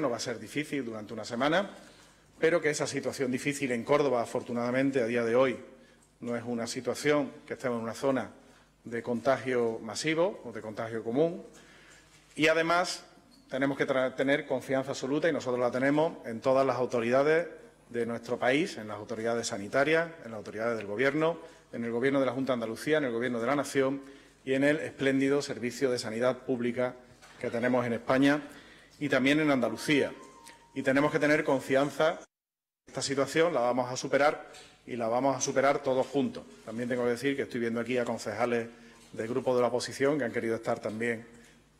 no va a ser difícil durante una semana, pero que esa situación difícil en Córdoba, afortunadamente, a día de hoy, no es una situación que estemos en una zona de contagio masivo o de contagio común. Y además tenemos que tener confianza absoluta, y nosotros la tenemos, en todas las autoridades de nuestro país, en las autoridades sanitarias, en las autoridades del Gobierno, en el Gobierno de la Junta de Andalucía, en el Gobierno de la Nación y en el espléndido servicio de sanidad pública que tenemos en España y también en Andalucía. Y tenemos que tener confianza. Esta situación la vamos a superar y la vamos a superar todos juntos. También tengo que decir que estoy viendo aquí a concejales del grupo de la oposición que han querido estar también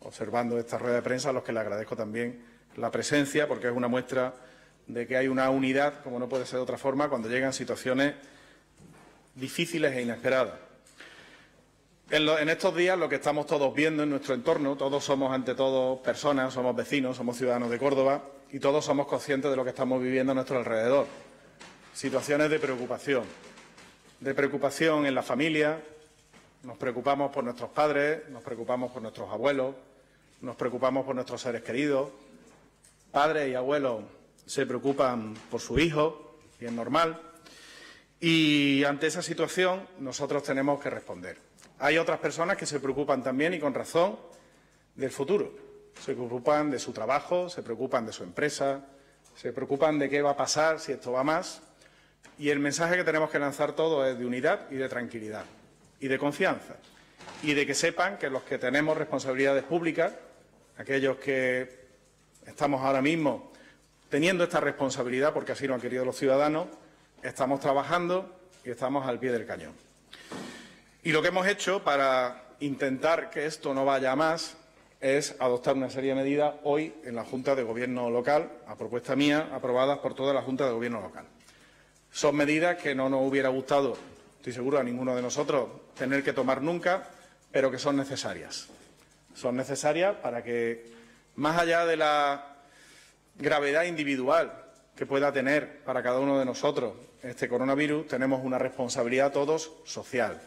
observando esta rueda de prensa, a los que le agradezco también la presencia, porque es una muestra de que hay una unidad, como no puede ser de otra forma, cuando llegan situaciones difíciles e inesperadas. En, estos días lo que estamos todos viendo en nuestro entorno, todos somos ante todo personas, somos vecinos, somos ciudadanos de Córdoba y todos somos conscientes de lo que estamos viviendo a nuestro alrededor. Situaciones de preocupación, de preocupación en la familia, nos preocupamos por nuestros padres, nos preocupamos por nuestros abuelos, nos preocupamos por nuestros seres queridos. Padres y abuelos se preocupan por su hijo, y es normal. Y ante esa situación nosotros tenemos que responder. Hay otras personas que se preocupan también, y con razón, del futuro. Se preocupan de su trabajo, se preocupan de su empresa, se preocupan de qué va a pasar si esto va más. Y el mensaje que tenemos que lanzar todo es de unidad y de tranquilidad y de confianza. Y de que sepan que los que tenemos responsabilidades públicas, aquellos que estamos ahora mismo teniendo esta responsabilidad, porque así lo han querido los ciudadanos, estamos trabajando y estamos al pie del cañón. Y lo que hemos hecho para intentar que esto no vaya más es adoptar una serie de medidas hoy en la Junta de Gobierno local, a propuesta mía, aprobadas por toda la Junta de Gobierno local. Son medidas que no nos hubiera gustado, estoy seguro, a ninguno de nosotros tener que tomar nunca, pero que son necesarias. Son necesarias para que, más allá de la gravedad individual que pueda tener para cada uno de nosotros este coronavirus, tenemos una responsabilidad todos social.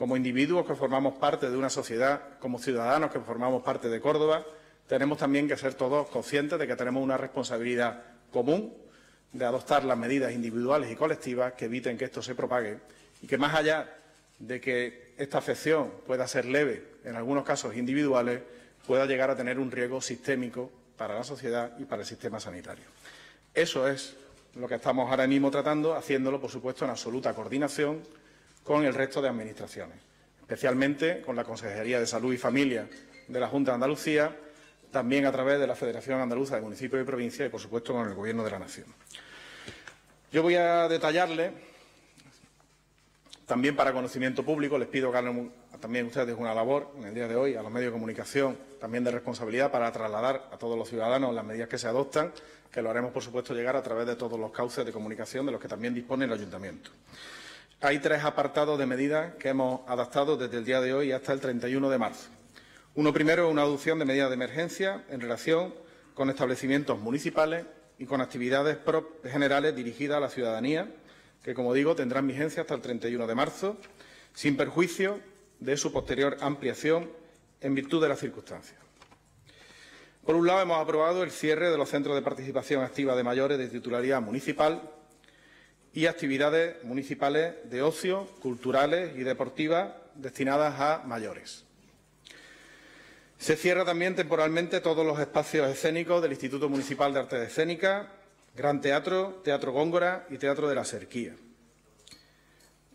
Como individuos que formamos parte de una sociedad, como ciudadanos que formamos parte de Córdoba, tenemos también que ser todos conscientes de que tenemos una responsabilidad común de adoptar las medidas individuales y colectivas que eviten que esto se propague y que más allá de que esta afección pueda ser leve en algunos casos individuales, pueda llegar a tener un riesgo sistémico para la sociedad y para el sistema sanitario. Eso es lo que estamos ahora mismo tratando, haciéndolo, por supuesto, en absoluta coordinación con el resto de administraciones, especialmente con la Consejería de Salud y Familia de la Junta de Andalucía, también a través de la Federación Andaluza de Municipios y Provincias y, por supuesto, con el Gobierno de la Nación. Yo voy a detallarle, también para conocimiento público, les pido que hagan también ustedes una labor en el día de hoy a los medios de comunicación también de responsabilidad para trasladar a todos los ciudadanos las medidas que se adoptan, que lo haremos, por supuesto, llegar a través de todos los cauces de comunicación de los que también dispone el Ayuntamiento. Hay tres apartados de medidas que hemos adaptado desde el día de hoy hasta el 31 de marzo. Uno primero es una adopción de medidas de emergencia en relación con establecimientos municipales y con actividades generales dirigidas a la ciudadanía, que, como digo, tendrán vigencia hasta el 31 de marzo, sin perjuicio de su posterior ampliación en virtud de las circunstancias. Por un lado, hemos aprobado el cierre de los centros de participación activa de mayores de titularidad municipal y actividades municipales de ocio, culturales y deportivas destinadas a mayores. Se cierra también temporalmente todos los espacios escénicos del Instituto Municipal de Artes Escénicas, Gran Teatro, Teatro Góngora y Teatro de la Serquía.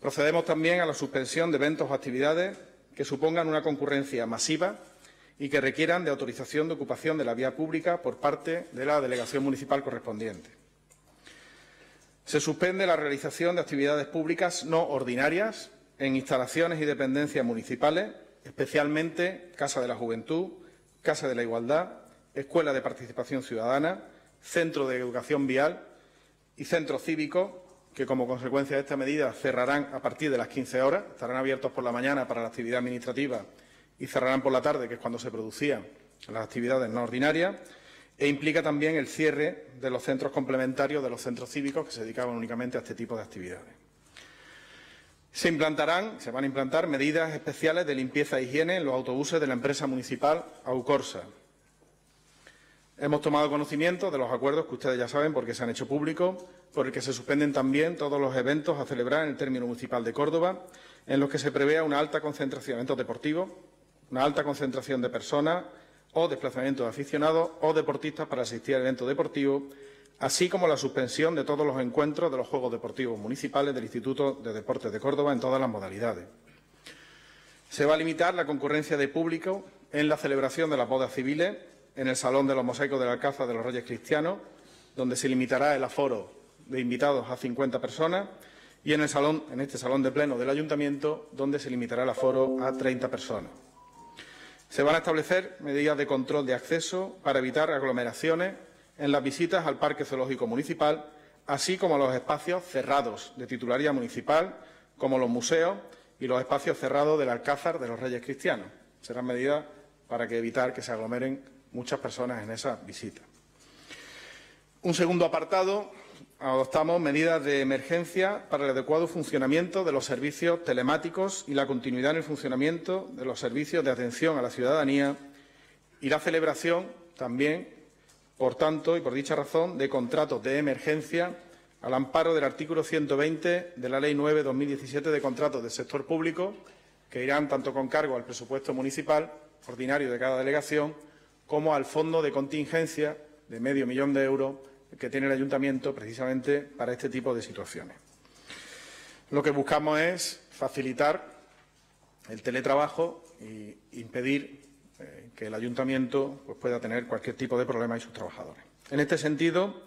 Procedemos también a la suspensión de eventos o actividades que supongan una concurrencia masiva y que requieran de autorización de ocupación de la vía pública por parte de la delegación municipal correspondiente. Se suspende la realización de actividades públicas no ordinarias en instalaciones y dependencias municipales, especialmente Casa de la Juventud, Casa de la Igualdad, Escuela de Participación Ciudadana, Centro de Educación Vial y Centro Cívico, que como consecuencia de esta medida cerrarán a partir de las 15 horas, estarán abiertos por la mañana para la actividad administrativa y cerrarán por la tarde, que es cuando se producían las actividades no ordinarias, e implica también el cierre de los centros complementarios de los centros cívicos que se dedicaban únicamente a este tipo de actividades. Se implantarán, se van a implantar medidas especiales de limpieza e higiene en los autobuses de la empresa municipal Aucorsa. Hemos tomado conocimiento de los acuerdos que ustedes ya saben porque se han hecho públicos, por el que se suspenden también todos los eventos a celebrar en el término municipal de Córdoba, en los que se prevea una alta concentración de eventos deportivos, una alta concentración de personas o desplazamiento de aficionados o deportistas para asistir al evento deportivo, así como la suspensión de todos los encuentros de los Juegos Deportivos Municipales del Instituto de Deportes de Córdoba en todas las modalidades. Se va a limitar la concurrencia de público en la celebración de las bodas civiles en el Salón de los Mosaicos del Alcázar de los Reyes Cristianos, donde se limitará el aforo de invitados a 50 personas, y en, el salón, en este salón de pleno del Ayuntamiento, donde se limitará el aforo a 30 personas. Se van a establecer medidas de control de acceso para evitar aglomeraciones en las visitas al Parque Zoológico Municipal, así como los espacios cerrados de titularidad municipal, como los museos y los espacios cerrados del Alcázar de los Reyes Cristianos. Serán medidas para evitar que se aglomeren muchas personas en esa visita. Un segundo apartado, adoptamos medidas de emergencia para el adecuado funcionamiento de los servicios telemáticos y la continuidad en el funcionamiento de los servicios de atención a la ciudadanía y la celebración también, por tanto, y por dicha razón, de contratos de emergencia al amparo del artículo 120 de la Ley 9-2017 de contratos del sector público, que irán tanto con cargo al presupuesto municipal ordinario de cada delegación como al fondo de contingencia de medio millón de euros que tiene el ayuntamiento precisamente para este tipo de situaciones. Lo que buscamos es facilitar el teletrabajo e impedir eh, que el ayuntamiento pues, pueda tener cualquier tipo de problema en sus trabajadores. En este sentido,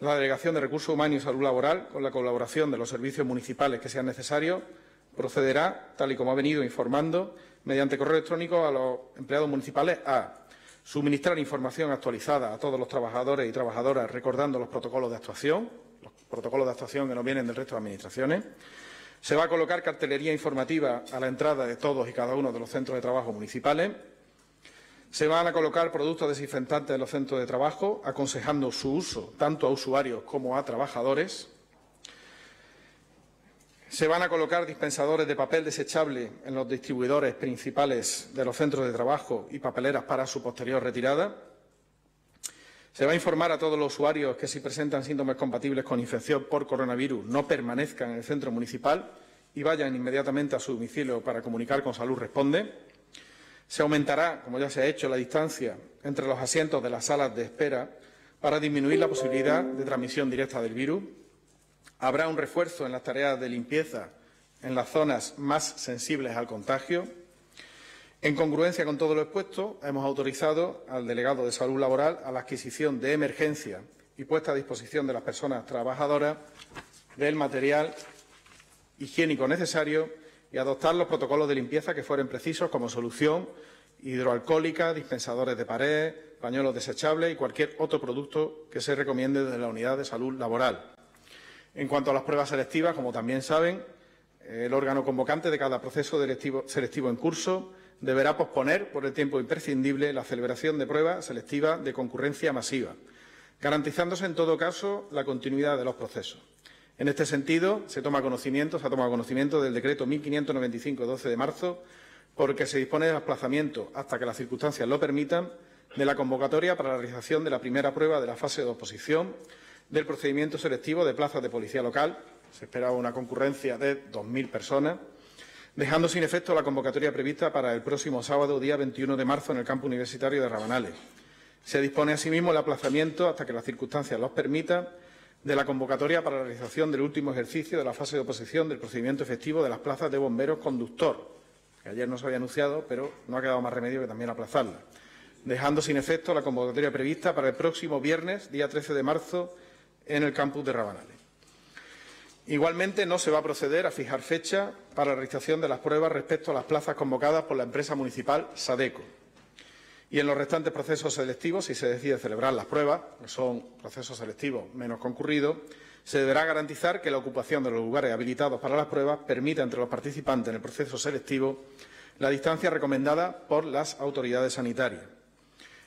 la Delegación de Recursos Humanos y Salud Laboral, con la colaboración de los servicios municipales que sean necesarios, procederá, tal y como ha venido informando, mediante correo electrónico a los empleados municipales a suministrar información actualizada a todos los trabajadores y trabajadoras recordando los protocolos de actuación, los protocolos de actuación que nos vienen del resto de administraciones. Se va a colocar cartelería informativa a la entrada de todos y cada uno de los centros de trabajo municipales. Se van a colocar productos desinfectantes en los centros de trabajo, aconsejando su uso tanto a usuarios como a trabajadores. Se van a colocar dispensadores de papel desechable en los distribuidores principales de los centros de trabajo y papeleras para su posterior retirada. Se va a informar a todos los usuarios que si presentan síntomas compatibles con infección por coronavirus no permanezcan en el centro municipal y vayan inmediatamente a su domicilio para comunicar con Salud Responde. Se aumentará, como ya se ha hecho, la distancia entre los asientos de las salas de espera para disminuir la posibilidad de transmisión directa del virus. Habrá un refuerzo en las tareas de limpieza en las zonas más sensibles al contagio. En congruencia con todo lo expuesto, hemos autorizado al delegado de salud laboral a la adquisición de emergencia y puesta a disposición de las personas trabajadoras del material higiénico necesario y adoptar los protocolos de limpieza que fueren precisos como solución hidroalcohólica, dispensadores de pared, pañuelos desechables y cualquier otro producto que se recomiende desde la unidad de salud laboral. En cuanto a las pruebas selectivas, como también saben, el órgano convocante de cada proceso selectivo en curso deberá posponer por el tiempo imprescindible la celebración de pruebas selectivas de concurrencia masiva, garantizándose en todo caso la continuidad de los procesos. En este sentido, se toma conocimiento, se ha tomado conocimiento del decreto 1595 12 de marzo, porque se dispone de desplazamiento hasta que las circunstancias lo permitan de la convocatoria para la realización de la primera prueba de la fase de oposición del procedimiento selectivo de plazas de policía local. Se esperaba una concurrencia de 2.000 personas, dejando sin efecto la convocatoria prevista para el próximo sábado, día 21 de marzo, en el campo universitario de Rabanales. Se dispone asimismo el aplazamiento, hasta que las circunstancias los permitan, de la convocatoria para la realización del último ejercicio de la fase de oposición del procedimiento efectivo de las plazas de bomberos conductor, que ayer no se había anunciado, pero no ha quedado más remedio que también aplazarla, dejando sin efecto la convocatoria prevista para el próximo viernes, día 13 de marzo, en el campus de Rabanales. Igualmente, no se va a proceder a fijar fecha para la realización de las pruebas respecto a las plazas convocadas por la empresa municipal Sadeco. Y en los restantes procesos selectivos, si se decide celebrar las pruebas, que son procesos selectivos menos concurridos, se deberá garantizar que la ocupación de los lugares habilitados para las pruebas permita entre los participantes en el proceso selectivo la distancia recomendada por las autoridades sanitarias.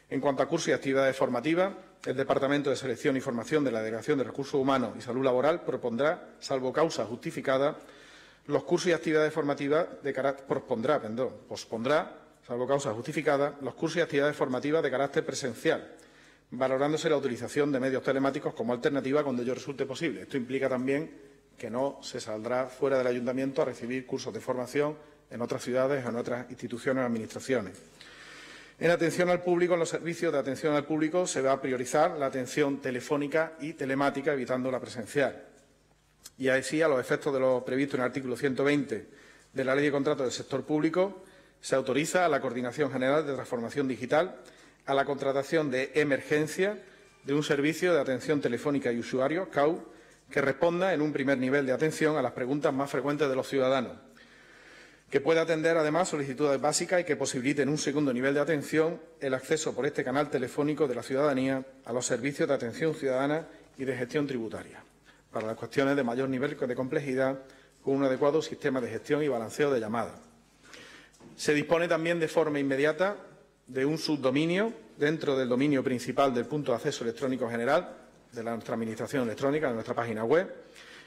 En cuanto a cursos y actividades formativas, el Departamento de Selección y Formación de la Delegación de Recursos Humanos y Salud Laboral propondrá, salvo causa justificada, los cursos y actividades formativas de carácter salvo causa justificada, los cursos y actividades formativas de carácter presencial, valorándose la utilización de medios telemáticos como alternativa cuando ello resulte posible. Esto implica también que no se saldrá fuera del ayuntamiento a recibir cursos de formación en otras ciudades o en otras instituciones o administraciones. En atención al público, en los servicios de atención al público se va a priorizar la atención telefónica y telemática, evitando la presencial. Y así, a los efectos de lo previsto en el artículo 120 de la Ley de Contratos del Sector Público, se autoriza a la Coordinación General de Transformación Digital a la contratación de emergencia de un servicio de atención telefónica y usuario, CAU, que responda en un primer nivel de atención a las preguntas más frecuentes de los ciudadanos, que pueda atender además solicitudes básicas y que posibilite en un segundo nivel de atención el acceso por este canal telefónico de la ciudadanía a los servicios de atención ciudadana y de gestión tributaria, para las cuestiones de mayor nivel de complejidad, con un adecuado sistema de gestión y balanceo de llamadas. Se dispone también de forma inmediata de un subdominio dentro del dominio principal del punto de acceso electrónico general de nuestra Administración electrónica, de nuestra página web,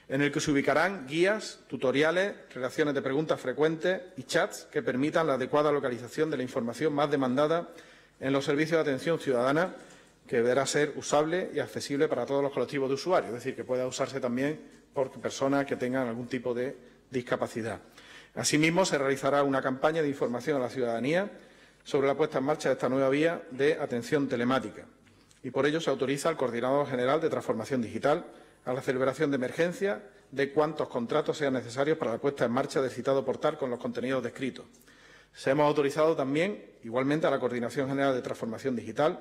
en el que se ubicarán guías, tutoriales, relaciones de preguntas frecuentes y chats que permitan la adecuada localización de la información más demandada en los servicios de atención ciudadana, que deberá ser usable y accesible para todos los colectivos de usuarios, es decir, que pueda usarse también por personas que tengan algún tipo de discapacidad. Asimismo, se realizará una campaña de información a la ciudadanía sobre la puesta en marcha de esta nueva vía de atención telemática y por ello se autoriza al Coordinador General de Transformación Digital a la celebración de emergencia de cuantos contratos sean necesarios para la puesta en marcha del citado portal con los contenidos descritos. Se hemos autorizado también, igualmente, a la Coordinación General de Transformación Digital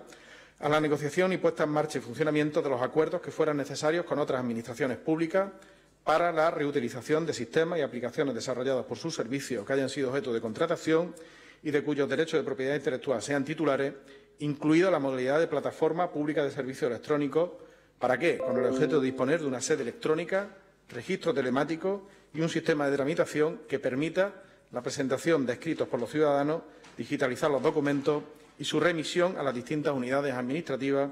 a la negociación y puesta en marcha y funcionamiento de los acuerdos que fueran necesarios con otras administraciones públicas para la reutilización de sistemas y aplicaciones desarrollados por sus servicios que hayan sido objeto de contratación y de cuyos derechos de propiedad intelectual sean titulares, incluida la modalidad de plataforma pública de servicios electrónicos. ¿Para qué? Con el objeto de disponer de una sede electrónica, registro telemático y un sistema de tramitación que permita la presentación de escritos por los ciudadanos, digitalizar los documentos y su remisión a las distintas unidades administrativas,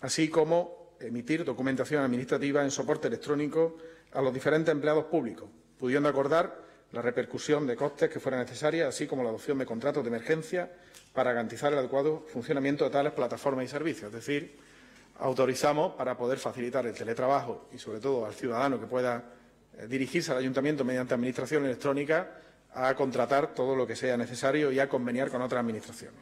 así como emitir documentación administrativa en soporte electrónico a los diferentes empleados públicos, pudiendo acordar la repercusión de costes que fueran necesarias, así como la adopción de contratos de emergencia para garantizar el adecuado funcionamiento de tales plataformas y servicios. Es decir, autorizamos para poder facilitar el teletrabajo y, sobre todo, al ciudadano que pueda eh, dirigirse al ayuntamiento mediante administración electrónica a contratar todo lo que sea necesario y a conveniar con otras administraciones.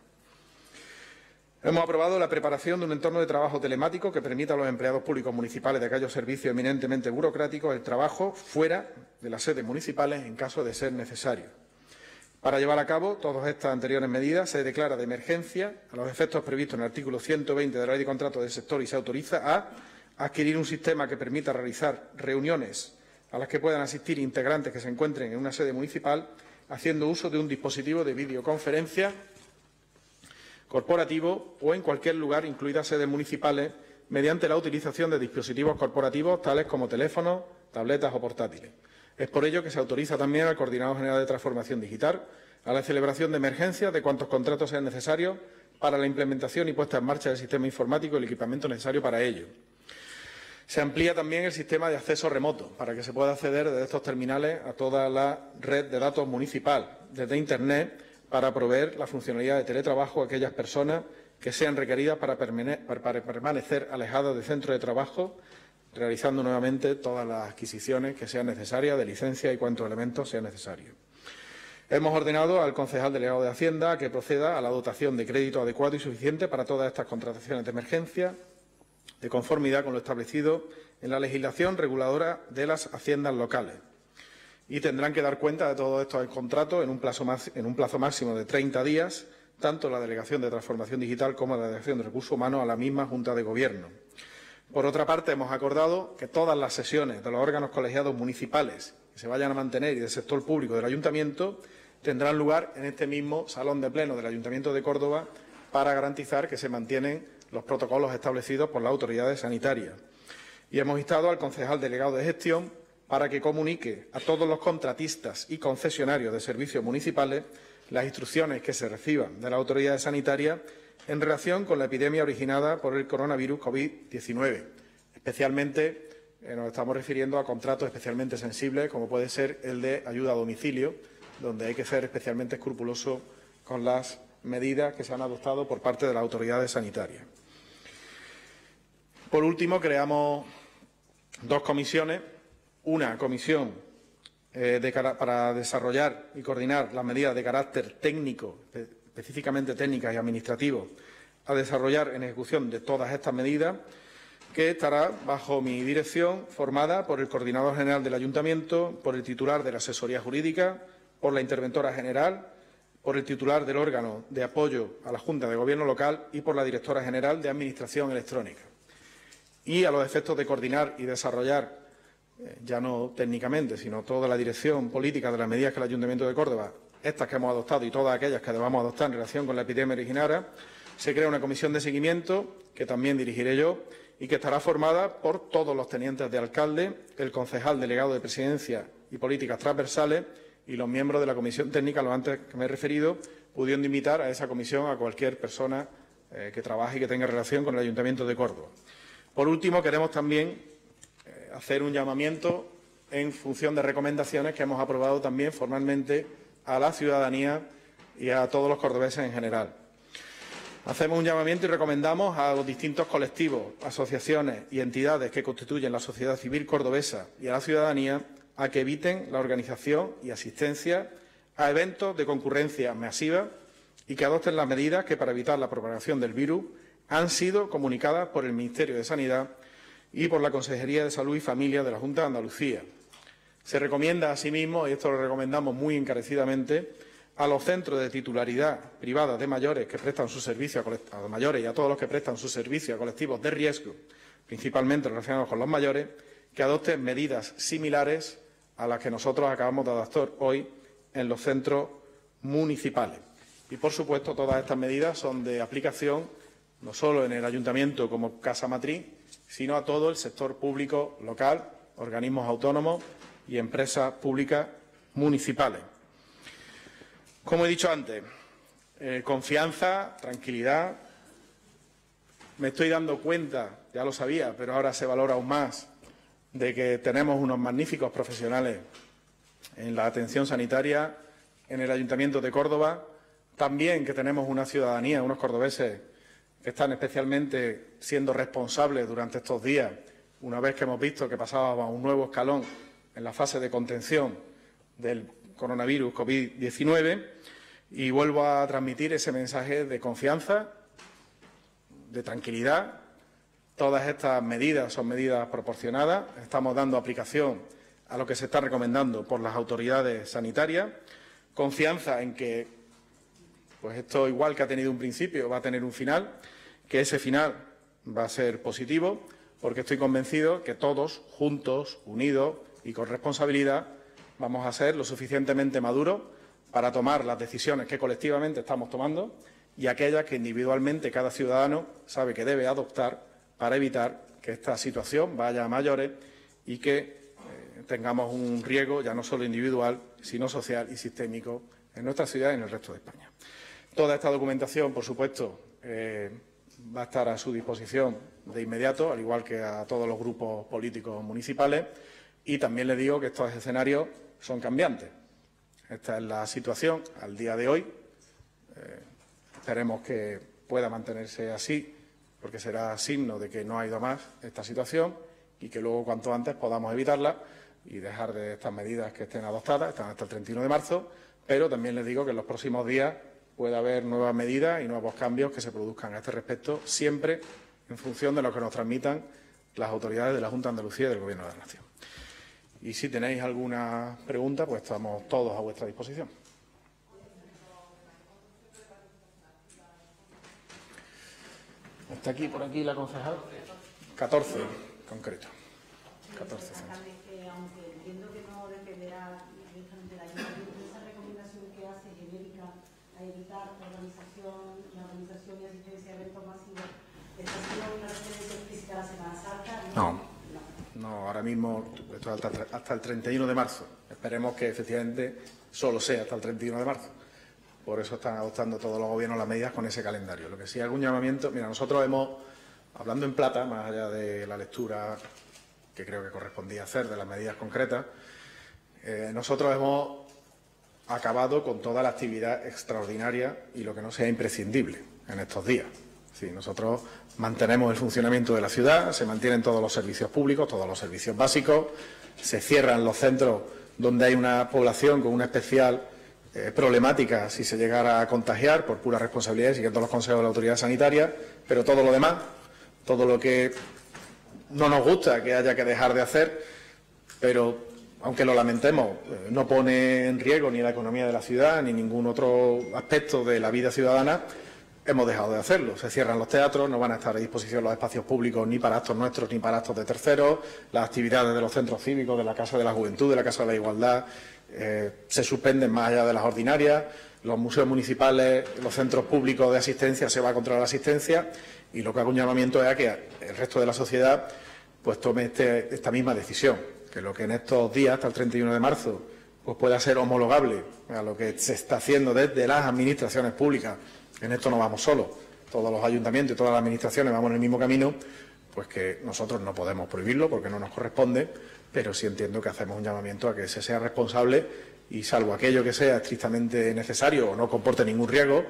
Hemos aprobado la preparación de un entorno de trabajo telemático que permita a los empleados públicos municipales de aquellos servicios eminentemente burocráticos el trabajo fuera de las sedes municipales en caso de ser necesario. Para llevar a cabo todas estas anteriores medidas se declara de emergencia a los efectos previstos en el artículo 120 de la Ley de Contratos del Sector y se autoriza a adquirir un sistema que permita realizar reuniones a las que puedan asistir integrantes que se encuentren en una sede municipal haciendo uso de un dispositivo de videoconferencia corporativo o en cualquier lugar, incluidas sedes municipales, mediante la utilización de dispositivos corporativos tales como teléfonos, tabletas o portátiles. Es por ello que se autoriza también al Coordinador General de Transformación Digital a la celebración de emergencias de cuantos contratos sean necesarios para la implementación y puesta en marcha del sistema informático y el equipamiento necesario para ello. Se amplía también el sistema de acceso remoto para que se pueda acceder desde estos terminales a toda la red de datos municipal desde Internet para proveer la funcionalidad de teletrabajo a aquellas personas que sean requeridas para, permanecer alejadas del centro de trabajo, realizando nuevamente todas las adquisiciones que sean necesarias de licencia y cuantos elementos sean necesarios. Hemos ordenado al concejal delegado de Hacienda que proceda a la dotación de crédito adecuado y suficiente para todas estas contrataciones de emergencia, de conformidad con lo establecido en la legislación reguladora de las haciendas locales y tendrán que dar cuenta de todos estos contratos en un, plazo en un plazo máximo de 30 días, tanto la Delegación de Transformación Digital como la Delegación de Recursos Humanos a la misma Junta de Gobierno. Por otra parte, hemos acordado que todas las sesiones de los órganos colegiados municipales que se vayan a mantener y del sector público del Ayuntamiento tendrán lugar en este mismo Salón de Pleno del Ayuntamiento de Córdoba para garantizar que se mantienen los protocolos establecidos por las autoridades sanitarias. Y hemos instado al concejal delegado de gestión para que comunique a todos los contratistas y concesionarios de servicios municipales las instrucciones que se reciban de la autoridad sanitaria en relación con la epidemia originada por el coronavirus COVID-19. Especialmente eh, nos estamos refiriendo a contratos especialmente sensibles, como puede ser el de ayuda a domicilio, donde hay que ser especialmente escrupuloso con las medidas que se han adoptado por parte de las autoridades sanitarias. Por último, creamos dos comisiones. Una comisión eh, para desarrollar y coordinar las medidas de carácter técnico, específicamente técnicas y administrativo, a desarrollar en ejecución de todas estas medidas, que estará bajo mi dirección, formada por el Coordinador General del Ayuntamiento, por el titular de la Asesoría Jurídica, por la Interventora General, por el titular del órgano de apoyo a la Junta de Gobierno local y por la Directora General de Administración Electrónica. Y a los efectos de coordinar y desarrollar, eh, ya no técnicamente, sino toda la dirección política de las medidas que el Ayuntamiento de Córdoba, estas que hemos adoptado y todas aquellas que debamos adoptar en relación con la epidemia originaria, se crea una comisión de seguimiento que también dirigiré yo y que estará formada por todos los tenientes de alcalde, el concejal delegado de Presidencia y Políticas Transversales y los miembros de la comisión técnica, lo antes que me he referido, pudiendo invitar a esa comisión a cualquier persona eh, que trabaje y que tenga relación con el Ayuntamiento de Córdoba. Por último, queremos también eh, hacer un llamamiento en función de recomendaciones que hemos aprobado también formalmente a la ciudadanía y a todos los cordobeses en general. Hacemos un llamamiento y recomendamos a los distintos colectivos, asociaciones y entidades que constituyen la sociedad civil cordobesa y a la ciudadanía a que eviten la organización y asistencia a eventos de concurrencia masiva y que adopten las medidas que, para evitar la propagación del virus, han sido comunicadas por el Ministerio de Sanidad y por la Consejería de Salud y Familia de la Junta de Andalucía. Se recomienda, asimismo, y esto lo recomendamos muy encarecidamente, a los centros de titularidad privada de mayores que prestan su servicio a, mayores y a todos los que prestan su servicio a colectivos de riesgo, principalmente relacionados con los mayores, que adopten medidas similares a las que nosotros acabamos de adoptar hoy en los centros municipales. Y, por supuesto, todas estas medidas son de aplicación no solo en el ayuntamiento como casa matriz, sino a todo el sector público local, organismos autónomos y empresas públicas municipales. Como he dicho antes, eh, confianza, tranquilidad. Me estoy dando cuenta, ya lo sabía, pero ahora se valora aún más, de que tenemos unos magníficos profesionales en la atención sanitaria en el Ayuntamiento de Córdoba, también que tenemos una ciudadanía, unos cordobeses que están especialmente siendo responsables durante estos días, una vez que hemos visto que pasábamos a un nuevo escalón en la fase de contención del coronavirus COVID-19 y vuelvo a transmitir ese mensaje de confianza, de tranquilidad. Todas estas medidas son medidas proporcionadas. Estamos dando aplicación a lo que se está recomendando por las autoridades sanitarias. Confianza en que, pues esto igual que ha tenido un principio, va a tener un final, que ese final va a ser positivo, porque estoy convencido que todos, juntos, unidos y con responsabilidad, vamos a ser lo suficientemente maduros para tomar las decisiones que colectivamente estamos tomando y aquellas que individualmente cada ciudadano sabe que debe adoptar para evitar que esta situación vaya a mayores y que eh, tengamos un riesgo ya no solo individual, sino social y sistémico en nuestra ciudad y en el resto de España. Toda esta documentación, por supuesto, eh, va a estar a su disposición de inmediato, al igual que a todos los grupos políticos municipales. Y también le digo que estos escenarios son cambiantes. Esta es la situación al día de hoy. Eh, esperemos que pueda mantenerse así, porque será signo de que no ha ido más esta situación y que luego cuanto antes podamos evitarla y dejar de estas medidas que estén adoptadas, están hasta el 31 de marzo, pero también les digo que en los próximos días puede haber nuevas medidas y nuevos cambios que se produzcan a este respecto, siempre en función de lo que nos transmitan las autoridades de la Junta de Andalucía y del Gobierno de la Nación. Y si tenéis alguna pregunta, pues estamos todos a vuestra disposición. ¿Está aquí, por aquí, la concejal? 14, concreto. 14 Aunque entiendo que no dependerá directamente de la esa recomendación que hace genérica a evitar organización, la organización y asistencia de eventos masivos, ¿está siendo una referencia explícita a la Semana Santa? No. Ahora mismo esto hasta, hasta el 31 de marzo. Esperemos que efectivamente solo sea hasta el 31 de marzo. Por eso están adoptando todos los gobiernos las medidas con ese calendario. Lo que sí algún llamamiento, mira, nosotros hemos, hablando en plata, más allá de la lectura que creo que correspondía hacer de las medidas concretas, eh, nosotros hemos acabado con toda la actividad extraordinaria y lo que no sea imprescindible en estos días. Sí, nosotros mantenemos el funcionamiento de la ciudad, se mantienen todos los servicios públicos, todos los servicios básicos, se cierran los centros donde hay una población con una especial eh, problemática si se llegara a contagiar por pura responsabilidad, siguiendo los consejos de la autoridad sanitaria, pero todo lo demás, todo lo que no nos gusta que haya que dejar de hacer, pero aunque lo lamentemos, eh, no pone en riesgo ni la economía de la ciudad ni ningún otro aspecto de la vida ciudadana, hemos dejado de hacerlo. Se cierran los teatros, no van a estar a disposición los espacios públicos ni para actos nuestros ni para actos de terceros, las actividades de los centros cívicos, de la Casa de la Juventud, de la Casa de la Igualdad, eh, se suspenden más allá de las ordinarias, los museos municipales, los centros públicos de asistencia se va a controlar la asistencia. Y lo que hago un llamamiento es a que el resto de la sociedad pues tome este, esta misma decisión, que lo que en estos días, hasta el 31 de marzo, pues pueda ser homologable a lo que se está haciendo desde las administraciones públicas en esto no vamos solos, todos los ayuntamientos y todas las administraciones vamos en el mismo camino, pues que nosotros no podemos prohibirlo porque no nos corresponde, pero sí entiendo que hacemos un llamamiento a que se sea responsable y salvo aquello que sea estrictamente necesario o no comporte ningún riesgo,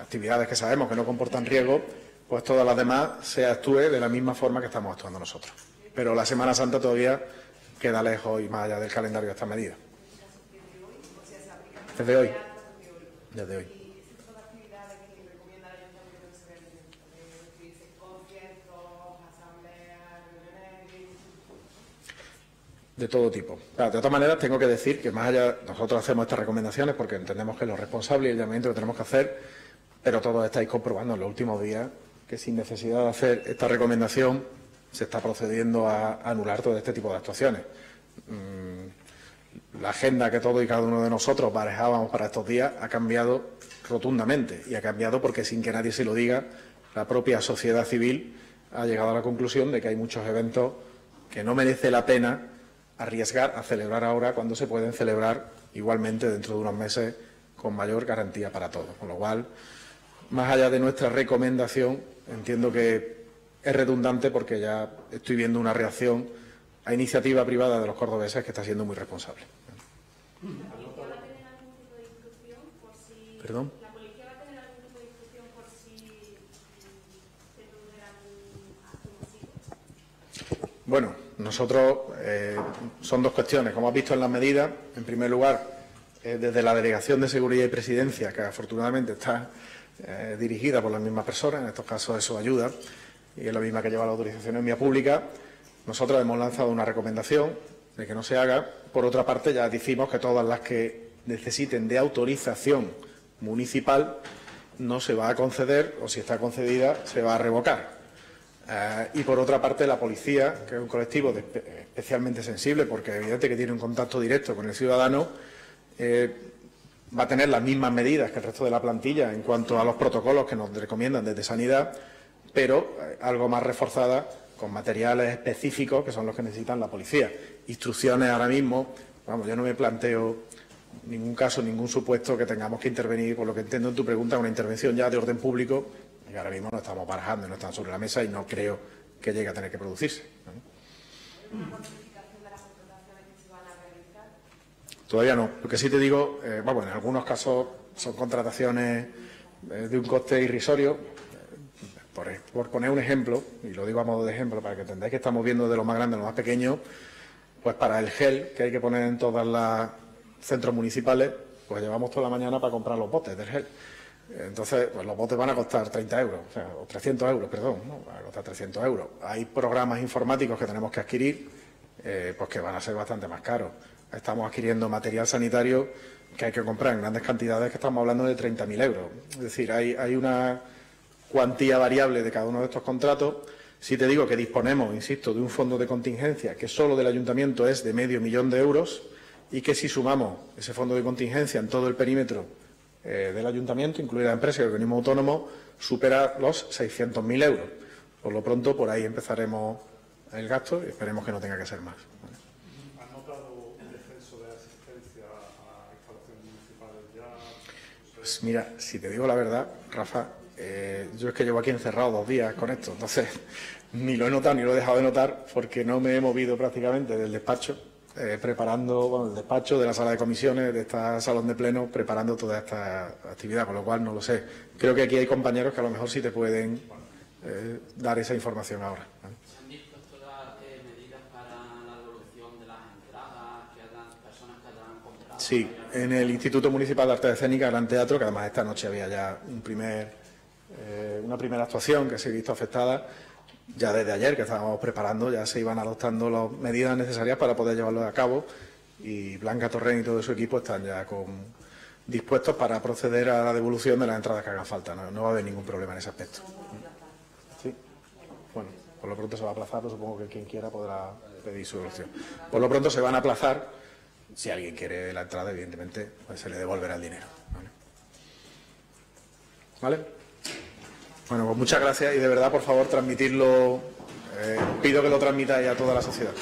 actividades que sabemos que no comportan riesgo, pues todas las demás se actúe de la misma forma que estamos actuando nosotros. Pero la Semana Santa todavía queda lejos y más allá del calendario de esta medida. Desde hoy. Desde hoy. De todo tipo. de todas maneras, tengo que decir que más allá, nosotros hacemos estas recomendaciones porque entendemos que lo responsable y el llamamiento que tenemos que hacer, pero todos estáis comprobando en los últimos días que sin necesidad de hacer esta recomendación se está procediendo a anular todo este tipo de actuaciones. Mm, la agenda que todos y cada uno de nosotros manejábamos para estos días ha cambiado rotundamente y ha cambiado porque sin que nadie se lo diga, la propia sociedad civil ha llegado a la conclusión de que hay muchos eventos que no merece la pena arriesgar a celebrar ahora cuando se pueden celebrar igualmente dentro de unos meses con mayor garantía para todos. Con lo cual, más allá de nuestra recomendación, entiendo que es redundante porque ya estoy viendo una reacción a iniciativa privada de los cordobeses que está siendo muy responsable. ¿Perdón? Bueno, nosotros eh, son dos cuestiones. Como has visto en las medidas, en primer lugar, eh, desde la Delegación de Seguridad y Presidencia, que afortunadamente está eh, dirigida por las mismas personas, en estos casos eso ayuda, y es la misma que lleva la autorización en vía pública, nosotros hemos lanzado una recomendación de que no se haga. Por otra parte, ya decimos que todas las que necesiten de autorización municipal no se va a conceder o si está concedida se va a revocar. Eh, y por otra parte, la policía, que es un colectivo especialmente sensible, porque evidente que tiene un contacto directo con el ciudadano, eh, va a tener las mismas medidas que el resto de la plantilla en cuanto a los protocolos que nos recomiendan desde Sanidad, pero eh, algo más reforzada con materiales específicos que son los que necesitan la policía. Instrucciones ahora mismo, vamos, yo no me planteo ningún caso, ningún supuesto que tengamos que intervenir, por lo que entiendo en tu pregunta, una intervención ya de orden público y ahora mismo no estamos barajando, no están sobre la mesa y no creo que llegue a tener que producirse. Todavía no. Lo que sí te digo, eh, bueno, en algunos casos son contrataciones eh, de un coste irrisorio. Eh, por, poner un ejemplo, y lo digo a modo de ejemplo para que entendáis que estamos viendo de lo más grande a lo más pequeño, pues para el gel que hay que poner en todos los centros municipales, pues llevamos toda la mañana para comprar los botes del gel. Entonces, pues los botes van a costar 30 euros, o, sea, 300 euros, perdón, ¿no? van a costar 300 euros. Hay programas informáticos que tenemos que adquirir, eh, pues que van a ser bastante más caros. Estamos adquiriendo material sanitario que hay que comprar en grandes cantidades, que estamos hablando de 30.000 euros. Es decir, hay, hay una cuantía variable de cada uno de estos contratos. Si te digo que disponemos, insisto, de un fondo de contingencia que solo del ayuntamiento es de medio millón de euros y que si sumamos ese fondo de contingencia en todo el perímetro eh, del ayuntamiento, incluida la empresa y el organismo autónomo, supera los 600.000 euros. Por lo pronto, por ahí empezaremos el gasto y esperemos que no tenga que ser más. ¿Han notado un descenso de asistencia a instalaciones municipales ya? Pues mira, si te digo la verdad, Rafa, eh, yo es que llevo aquí encerrado dos días con esto, entonces ni lo he notado ni lo he dejado de notar porque no me he movido prácticamente del despacho eh, preparando bueno, el despacho de la sala de comisiones, de esta salón de pleno, preparando toda esta actividad, con lo cual no lo sé. Creo que aquí hay compañeros que a lo mejor sí te pueden eh, dar esa información ahora. ¿vale? ¿Se han dispuesto las eh, comprado? Sí, en el Instituto Municipal de Artes Escénicas, Gran Teatro, que además esta noche había ya un primer, eh, una primera actuación que se ha visto afectada, ya desde ayer que estábamos preparando, ya se iban adoptando las medidas necesarias para poder llevarlo a cabo y Blanca Torren y todo su equipo están ya dispuestos para proceder a la devolución de las entradas que hagan falta. No, va a haber ningún problema en ese aspecto. Sí. Bueno, por lo pronto se va a aplazar, pero supongo que quien quiera podrá pedir su devolución. Por lo pronto se van a aplazar. Si alguien quiere la entrada, evidentemente, pues se le devolverá el dinero. ¿Vale? Bueno, pues muchas gracias y de verdad, por favor, transmitirlo. eh, pido que lo transmitáis a toda la sociedad.